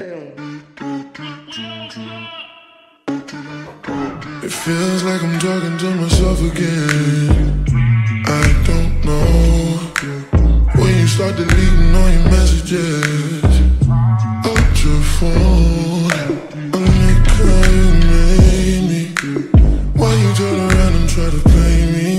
It feels like I'm talking to myself again. I don't know when you start deleting all your messages out your phone. I'm you made me? Why you turn around and try to blame me?